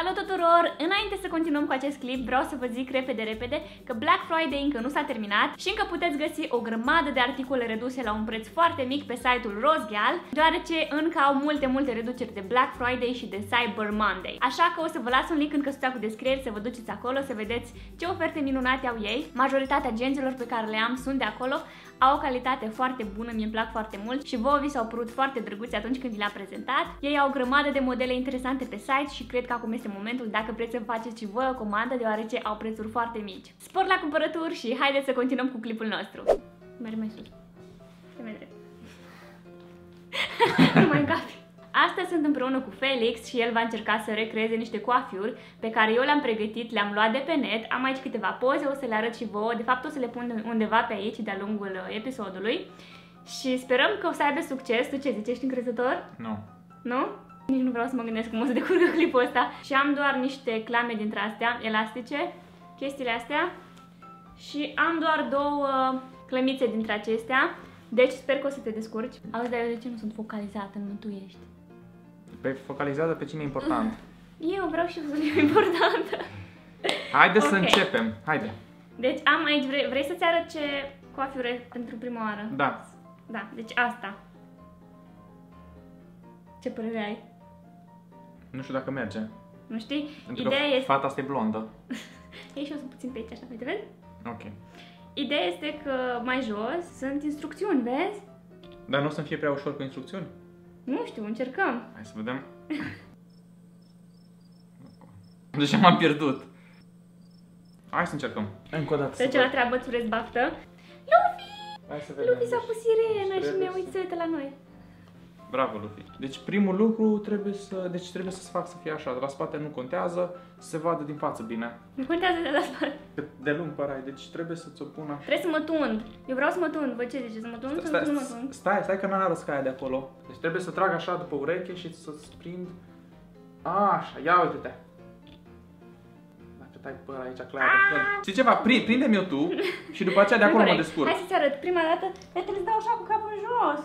Salut tuturor! Înainte să continuăm cu acest clip, vreau să vă zic repede, repede că Black Friday încă nu s-a terminat și încă puteți găsi o grămadă de articole reduse la un preț foarte mic pe site-ul Rozgheal, deoarece încă au multe, multe reduceri de Black Friday și de Cyber Monday. Așa că o să vă las un link în căsuța cu descriere să vă duceți acolo să vedeți ce oferte minunate au ei. Majoritatea genților pe care le am sunt de acolo, au o calitate foarte bună, mi-e plac foarte mult și vouă vi s-au părut foarte drăguți atunci când vi l-am prezentat. Ei au o grămadă de modele interesante pe site și cred că acum este momentul dacă vreți să faceți și voi o comandă, deoarece au prețuri foarte mici. Spor la cumpărături și haideți să continuăm cu clipul nostru. Mergi mai sus. Se mai drept. nu mai încapi. Astăzi sunt împreună cu Felix și el va încerca să recreeze niște coafiuri pe care eu le-am pregătit, le-am luat de pe net. Am aici câteva poze, o să le arăt și vouă. De fapt o să le pun undeva pe aici de-a lungul uh, episodului. Și sperăm că o să aibă succes. Tu ce zici? Ești încrezător? Nu. Nu? Nici nu vreau să mă gândesc cum o să decurgă clipul ăsta. Și am doar niște clame dintre astea, elastice, chestiile astea. Și am doar două clămițe dintre acestea. Deci sper că o să te descurci. Auzi, dar eu de ce nu sunt focalizată în mântuiești? Pe focalizează pe cine e important. Eu vreau și eu să fiu importantă. Haide să Ok. începem. Haide. Deci am aici, vrei, vrei să-ți arăt ce coafiure pentru prima oară? Da. Da, deci asta. Ce părere ai? Nu știu dacă merge. Nu știi? Pentru Ideea că este... fata asta e blondă. Ei și eu sunt puțin pe aici, așa, uite, vezi? Ok. Ideea este că mai jos sunt instrucțiuni, vezi? Dar nu o să-mi fie prea ușor cu instrucțiuni? Nu știu, încercăm. Hai să vedem. Deja m-am pierdut. Hai să încercăm. Încă o dată să Trece la văd. treabă, îți urez baftă. Luffy! Hai să vedem. Luffy s-a Deci, pus sirenă și trebuie ne uită, să- se uită la noi. Bravo, Luffy. Deci primul lucru trebuie să... Deci trebuie să se fac să fie așa. De la spate nu contează. Să se vadă din față bine. Nu contează de la spate. De, de lung părai. Deci trebuie să-ți o pun așa. Trebuie să mă tund. Eu vreau să mă tund. Vă ce ziceți? Să mă tund sau să nu mă Stai, tund? stai, stai că n-a arăt scaia de acolo. Deci trebuie să trag așa după ureche și să-ți prind... Așa, ia uite-te. Dacă tai păr aici, clar. Știi ceva? Pri, prinde-mi eu tu și după aceea de acolo mă Corect. descurc. Hai să-ți arăt. Prima dată eu trebuie să dau așa cu capul în jos.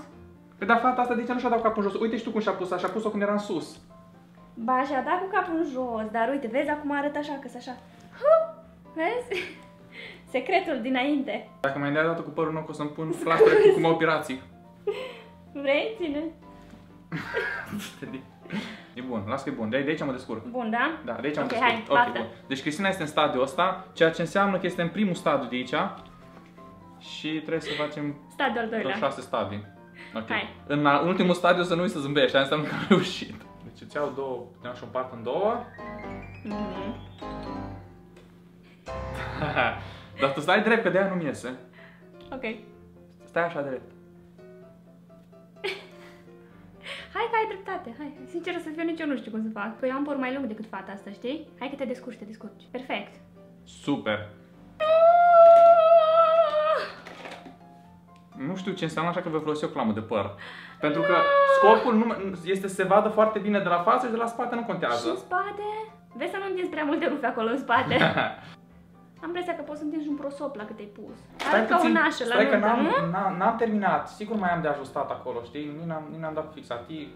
Păi dar fata asta de ce nu și-a dat capul în jos? Uite și tu cum și-a pus așa, a pus-o când era în sus. Ba, și-a dat cu capul în jos, dar uite, vezi, acum arăt așa, că așa. Hu! Vezi? Secretul dinainte. Dacă mai dai o dată cu părul nou, că o să-mi pun plastre cu cum operații. Vrei? Ține. E bun, las că e bun. De, de aici mă descurc. Bun, da? Da, de aici mă Ok, descurc. hai, ok, baftă. bun. Deci Cristina este în stadiul ăsta, ceea ce înseamnă că este în primul stadiu de aici. Și trebuie să facem Stadiul al vreo doilea. șase stadii. Ok. Hai. În a- ultimul stadiu să nu uiți să zâmbești, asta înseamnă că am reușit. Deci îți iau două, te și o împart în două. Mhm. Dar tu stai drept, că de aia nu-mi iese. Ok. Stai așa drept. Hai că ai dreptate, hai. Sincer să fiu, nici eu nu știu cum să fac. Păi eu am păr mai lung decât fata asta, știi? Hai că te descurci, te descurci. Perfect. Super. Nu știu ce înseamnă așa că voi folosi o clamă de păr. Pentru că scopul nu, este să se vadă foarte bine de la față și de la spate nu Și contează. în spate? Vezi să nu întinzi prea multe rufe acolo în spate. Am impresia că poți să întingi un prosop la cât ai pus. Arăt ca un așă la stai că nuntă, n-am, nu? n-am, n-am terminat. Sigur mai am de ajustat acolo, știi? Nici n-am, nici n-am dat cu fixativ.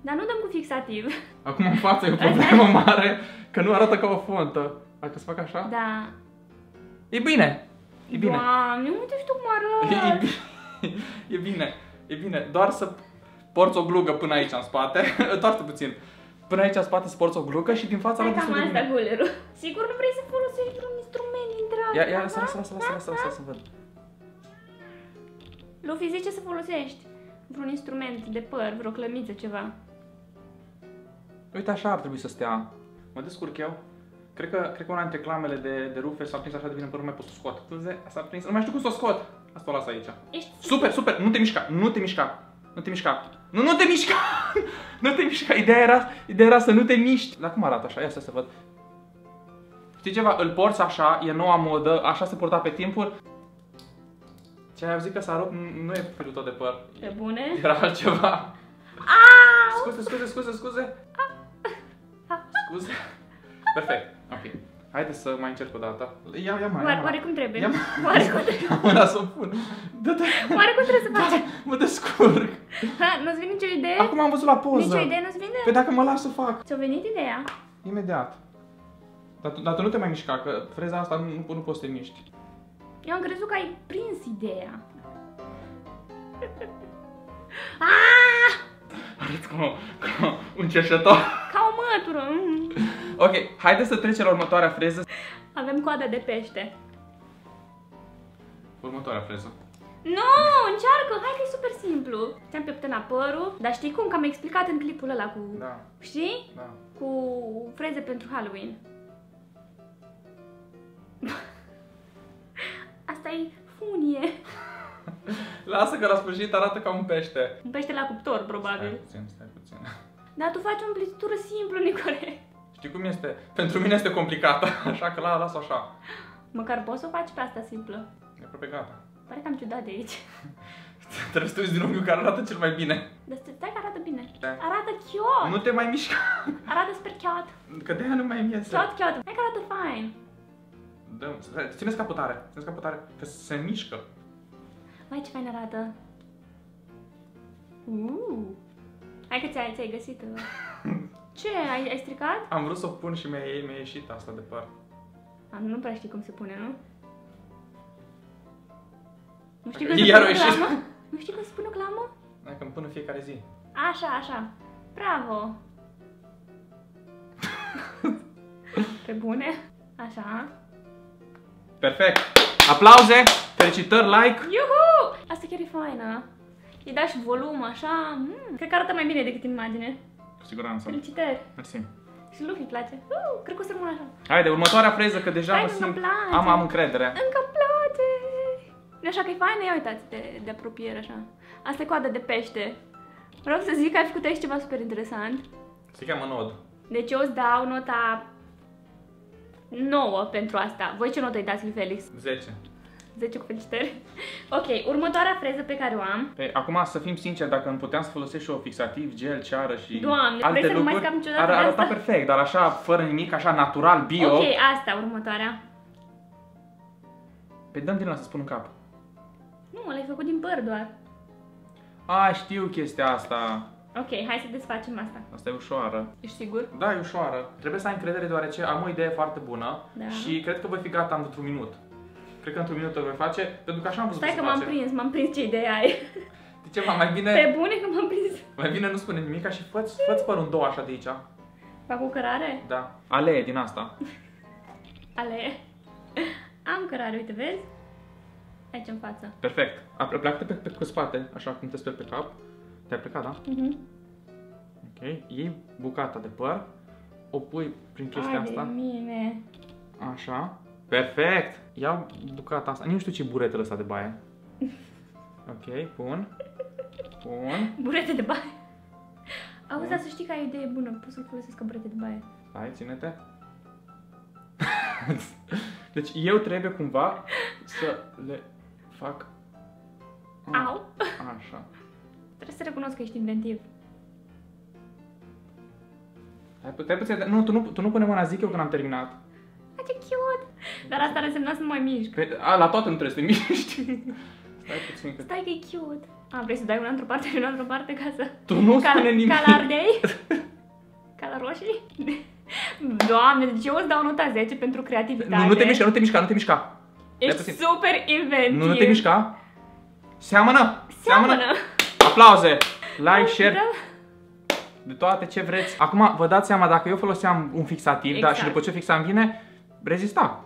Dar nu dăm cu fixativ. Acum în față e o problemă mare, că nu arată ca o fontă. Dacă să fac așa? Da. E bine! E bine! Doamne, uite și tu cum E, e, arăt. bine. e bine, e bine. Doar să porți o glugă până aici în spate. Doar puțin. Până aici în spate să porți o glugă și din fața Hai arată cam destul de asta bine. gulerul. Sigur nu vrei să folosești un instrument dintre Ia, alea, ia, lasă, da? lasă, lasă, lasă, lasă, lasă, lasă, să văd. Luffy zice să folosești vreun instrument de păr, vreo clămiță, ceva. Uite, așa ar trebui să stea. Mă descurc eu. Cred că, cred că una dintre clamele de, de rufe s-a prins așa de bine până nu mai pot să o scot. Scuze, s-a prins. Nu mai știu cum să o scot. Asta o las aici. Ești Super, super, nu te mișca, nu te mișca. Nu te mișca. Nu, nu te mișca! nu te mișca. Ideea era, ideea era să nu te miști. Dar cum arată așa? Ia să să văd. Știi ceva? Îl porți așa, e noua modă, așa se porta pe timpuri. Ce ai auzit că s-a rupt, nu nu e felul tău de păr. pe bune. Era altceva. Au! Scuze, scuze, scuze, scuze. Scuze. Perfect. Ok. Haideți să mai încerc o dată. Ia, ia mai, Oare, ia oare mai. cum trebuie? Ia Oare cum trebuie? Ia mâna să o pun. Dă-te. Oare cum trebuie să faci? Mă descurc. Ha, nu-ți vine nicio idee? Acum am văzut la poză. Nicio idee nu-ți vine? Păi dacă mă las să fac. Ți-a venit ideea? imediat. Dar tu, dar tu nu te mai mișca, că freza asta nu, nu, nu poți să te miști. Eu am crezut că ai prins ideea. Ah! Arăți ca, ca un cerșător. Ca o mătură. Mm. Ok, haideți să trecem la următoarea freză. Avem coada de pește. Următoarea freză. Nu, încearcă, hai că e super simplu. Ți-am pieptănat părul, dar știi cum? Că am explicat în clipul ăla cu... Da, Știi? da. Cu freze pentru Halloween. Asta e funie. Lasă că la sfârșit arată ca un pește. Un pește la cuptor, Stai probabil. puțin, stai puțin. Dar tu faci o împletitură simplu, Nicole. Știi cum este? Pentru mine este complicată, așa că la las așa. Măcar poți să o faci pe asta simplă. E aproape gata. Pare cam ciudat de aici. Trebuie să te uiți din unghiul care arată cel mai bine. Dar stai că arată bine. Da. Arată chiot. Nu te mai mișca. Arată super chiot. Că de aia nu mai îmi iese. Chiot, chiot. Hai că arată fine. Dă, stai, țineți capul tare, țineți capul tare, că se mișcă. Vai, ce fain arată. Uh. Hai că ți-ai, ți-ai găsit. uh. Ce? Ai, ai stricat? Am vrut să o pun și mi-a, mi-a ieșit asta de păr. A, nu prea știi cum se pune, nu? Nu știi Dacă cum se iar pune o o ieșit. clamă? Nu știi cum se pune o clamă? Hai că îmi pun în fiecare zi. Așa, așa. Bravo. Pe bune? Așa. Perfect! Aplauze! Felicitări, like! Iuhu! Asta chiar e faină. Îi dai și volum, așa. Mm, cred că arată mai bine decât în imagine. Cu siguranță. Felicitări. Mersi. Și lui îi place. Uh, cred că o să rămână așa. Haide, următoarea freză, că deja Hai, mă că simt... îmi place. Am, am încredere. Încă place! Nu așa că e faină? Ia uitați de, de apropiere așa. Asta e coada de pește. Vreau să zic că ai făcut aici ceva super interesant. Se cheamă nod. Deci eu îți dau nota 9 pentru asta. Voi ce notă îi dați lui Felix? 10. 10 cu felicitări. Ok, următoarea freză pe care o am. Pe, acum, să fim sinceri, dacă îmi puteam să folosesc și eu fixativ, gel, ceară și Doamne, alte vrei să nu mai lucruri, scap niciodată ar de arăta asta? perfect, dar așa, fără nimic, așa, natural, bio. Ok, asta, următoarea. Pe dăm din la să spun în cap. Nu, l-ai făcut din păr doar. A, știu chestia asta. Ok, hai să desfacem asta. Asta e ușoară. Ești sigur? Da, e ușoară. Trebuie să ai încredere deoarece am o idee foarte bună Da. și cred că voi fi gata într-un minut. Cred că într-un minut o voi face, pentru că așa am văzut Stai se că m-am face. prins, m-am prins ce idee ai. De ce, mă, mai bine, Pe bune că m-am prins. mai bine nu spune nimic și fă-ți, fă-ți părul în două așa de aici. Fac o cărare? Da. Alee din asta. Ale. Am cărare, uite, vezi? Aici în față. Perfect. A- Pleacă pe, pe, pe spate, așa cum te sper pe cap. Te-ai plecat, da? Mhm. Ok. Iei bucata de păr, o pui prin chestia Hai de asta. mine. Așa. Perfect. Iau bucata asta. Nu știu ce buretele ăsta de baie. Ok, pun. Pun. Burete de baie. Auzi, Bun. dar să știi că ai o idee bună. Poți să-l folosesc ca burete de baie. Hai, ține-te. deci eu trebuie cumva să le fac... Ah, Au! Așa. Trebuie să recunosc că ești inventiv. Hai, pu- stai puțin, nu, tu nu, tu nu pune mâna, zic eu când am terminat. Ah, ce cute! Dar asta ar însemna să nu mai mișc. Pe, a, la toate nu trebuie să te miști. Stai puțin că... Stai că e cute. A, vrei să dai una într-o parte și una într-o parte ca să... Tu nu ca, spune nimic. Ca la ardei? ca la roșii? Doamne, deci eu îți dau nota 10 pentru creativitate. Nu, nu te mișca, nu te mișca, nu te mișca. Ești Stai puțin. super inventiv. Nu, nu te mișca. Seamănă. Seamănă. Aplauze. Like, share, Da. de toate ce vreți. Acum vă dați seama, dacă eu foloseam un fixativ, da, Exact. și după ce fixam bine, rezista.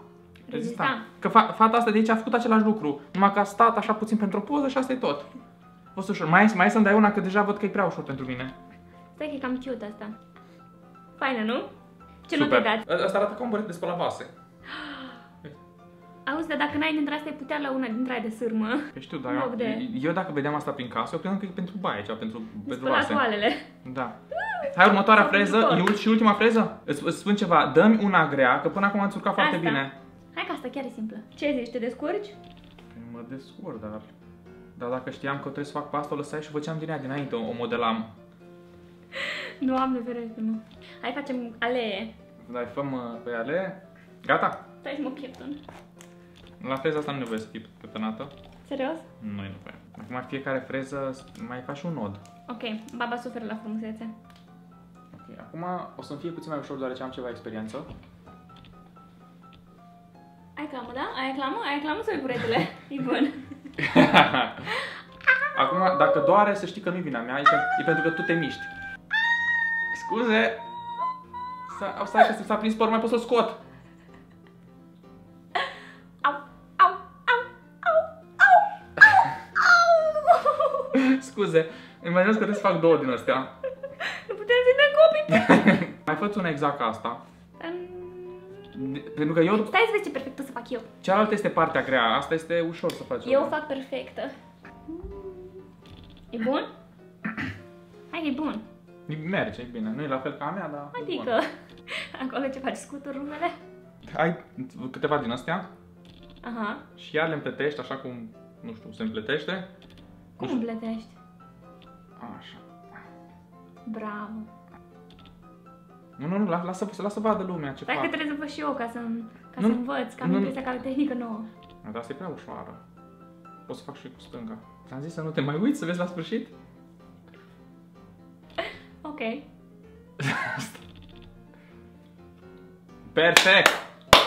Rezista. Că fa- fata asta de aici a făcut același lucru, numai că a stat așa puțin pentru o poză și asta e tot. A fost ușor. Mai, mai să-mi dai una, că deja văd că e prea ușor pentru mine. Stai că e cam cute asta. Faină, nu? Ce nu te dați? Ă- Asta arată ca un buret de spălat vase. Auzi, dar dacă n-ai dintre astea, ai putea la una dintre aia de sârmă. Eu știu, dar În eu, loc de- eu dacă vedeam asta prin casă, eu credeam că e pentru baie, cea pentru, De pentru spălat vase. toalele. Da. Hai, următoarea Sau freză, pentru e ul- și ultima freză. Îți, îți spun ceva, dă-mi una grea, că până acum am țurcat foarte Asta. bine. Hai că asta chiar e simplă. Ce zici, te descurci? Păi Mă descurc, dar... Dar dacă știam că trebuie să fac pe asta, o lăsai și făceam din ea dinainte, o, o modelam. Doamne ferește, nu. Hai facem alee. Dai, fă pe ale. Gata? Stai să mă pieptăn. La freza asta nu e nevoie să fii peptănată. Serios? Nu e nevoie. Acum fiecare freză mai faci un nod. Ok, baba suferă la frumusețe. Ok, acum o să-mi fie puțin mai ușor deoarece am ceva experiență. Ai clamă, da? Ai clamă? Ai clamă sau e buretele? E bun. acum, dacă doare, să știi că nu-i vina mea, e, pe- e pentru că tu te miști. Scuze! S-a, stai că s-a prins părul, mai pot să-l scot. Au, au, au, au, au, au. Scuze, imaginez că trebuie să fac două din astea. Nu putem să dăm copii. mai fă una exact ca asta. Pentru că eu, Stai să vezi ce perfect o să fac eu. cealaltă este partea grea, asta este ușor să faci. Eu o fac perfectă. E bun? Hai că e bun. Merge, e bine. Nu e la fel ca a mea, dar... e bun. Adică, acolo ce faci, scuturi rumele? Ai câteva din astea Aha. și iar le împletești așa cum, nu știu, se împletește. Cum Nu știu. împletești? Așa. Bravo. Nu, nu, nu, la- lasă, lasă să vadă lumea ce Stai că fac. trebuie să văd și eu ca să, ca Nu, să învăț, că am nu. impresia că am o tehnică nouă. Dar asta e prea ușoară. Pot să fac și cu stânga. Ți-am zis să nu te mai uiți, să vezi la sfârșit? Ok. Perfect!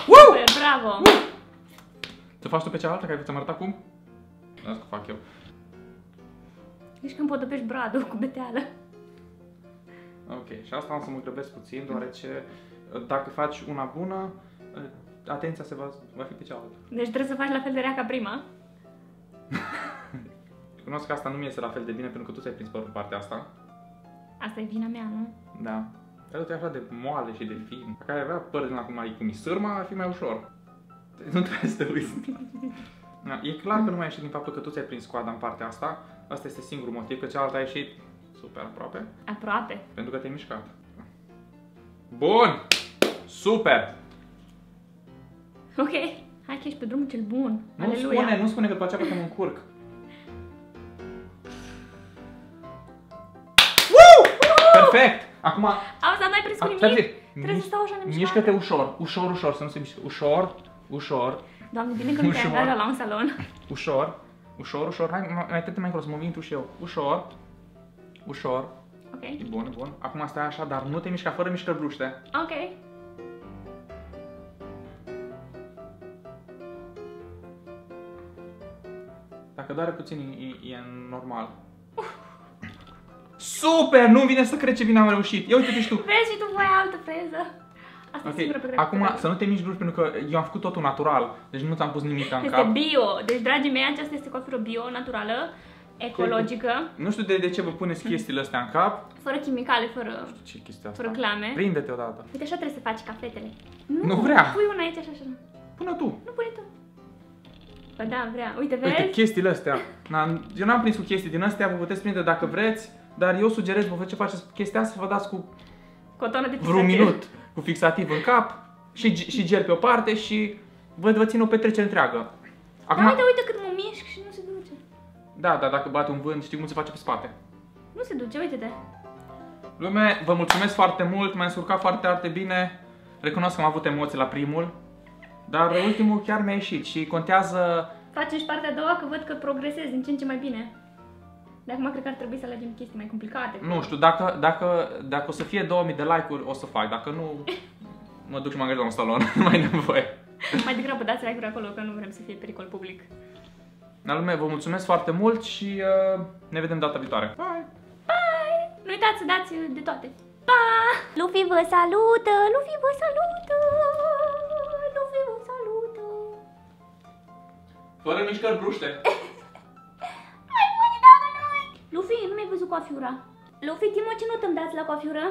Super, bravo! Să faci tu pe cealaltă, care ți-am arătat cum? Asta fac eu. Deci când potopești bradul cu beteală. Ok, și asta am să mă grăbesc puțin, deoarece uh, dacă faci una bună, uh, atenția se va, va fi pe cealaltă. Deci trebuie să faci la fel de rea ca prima. Cunosc că asta nu mi iese la fel de bine pentru că tu ți-ai prins părul în partea asta. Asta e vina mea, nu? Da. Dar tu e așa de moale și de fin. Dacă ai avea păr din acum ai cum e sârma, ar fi mai ușor. Nu trebuie să te uiți. Da, e clar că nu mai ieșit din faptul că tu ți-ai prins coada în partea asta. Asta este singurul motiv, că cealaltă a ieșit super aproape. Aproape. Pentru că te-ai mișcat. Bun! Super! Ok. Hai că ești pe drumul cel bun. Nu Aleluia. spune, nu spune că după aceea că mă încurc. Perfect! Acum, Auzi, dar n-ai prins cu a, nimic? stai puțin. Trebuie să Miș- stau așa nemișcată. Mișcă-te ușor, ușor, ușor, să nu se mișcă. Ușor, ușor, Doamne, bine că nu te-ai Ușor. angajat la un salon. ușor, ușor, ușor. Hai, mai- mai tăte mai încolo, să mă mint și eu. Ușor, ușor. Ok. E bun, e bun. Acum stai așa, dar nu te mișca fără mișcări bruște. Ok. Dacă doare puțin, e, e normal. Super! Nu vine să cred ce bine am reușit. Ia uite-te și tu. Vezi și tu voi altă freză. Asta e Ok, singura pe care acum putem. să nu te miști brusc pentru că eu am făcut totul natural. Deci nu ți-am pus nimic în Este cap. bio. Deci, dragii mei, aceasta este coafură bio, naturală, ecologică, Nu știu de, de ce vă puneți chestiile astea în cap. fără chimicale, fără, Ce chestia asta? fără clame. Prinde-te odată. Uite, așa trebuie să faci cafetele. Nu vrea. Pui una aici, așa, așa. Până tu. Nu pune tu. Ba da, vrea. Uite, vezi? Uite, chestiile astea. Na, eu n-am prins cu chestii din astea, vă puteți prinde dacă vreți, dar eu sugerez, vă ce faceți chestia asta, să vă dați cu Cotonă de vreun fixativ. minut cu fixativ în cap și, și gel pe o parte și vă, vă țin o petrecere întreagă. Acum, Da, uite, uite cât mă mișc da, da, dacă bate un vânt, știi cum se face pe spate. Nu se duce, uite-te. Lume, vă mulțumesc foarte mult, m-am descurcat foarte, foarte bine. Recunosc că am avut emoții la primul, dar ultimul chiar mi-a ieșit și contează... Facem și partea a doua, că văd că progresezi din ce în ce mai bine. De acum cred că ar trebui să alegem chestii mai complicate. Nu știu, dacă, dacă, dacă o să fie 2000 de like-uri, o să fac. Dacă nu, mă duc și mă angajez la un salon, nu mai e nevoie. Mai degrabă dați like-uri acolo, că nu vrem să fie pericol public. La lume, vă mulțumesc foarte mult și uh, ne vedem data viitoare. Bye! Bye! Nu uitați să dați de toate. Pa! Luffy vă salută! Luffy vă salută! Luffy vă salută! Fără mișcări bruște. Hai, mă, de dată noi! Luffy, nu mi-ai văzut coafiura. Luffy, Timo, ce nu te-mi dați la coafiură?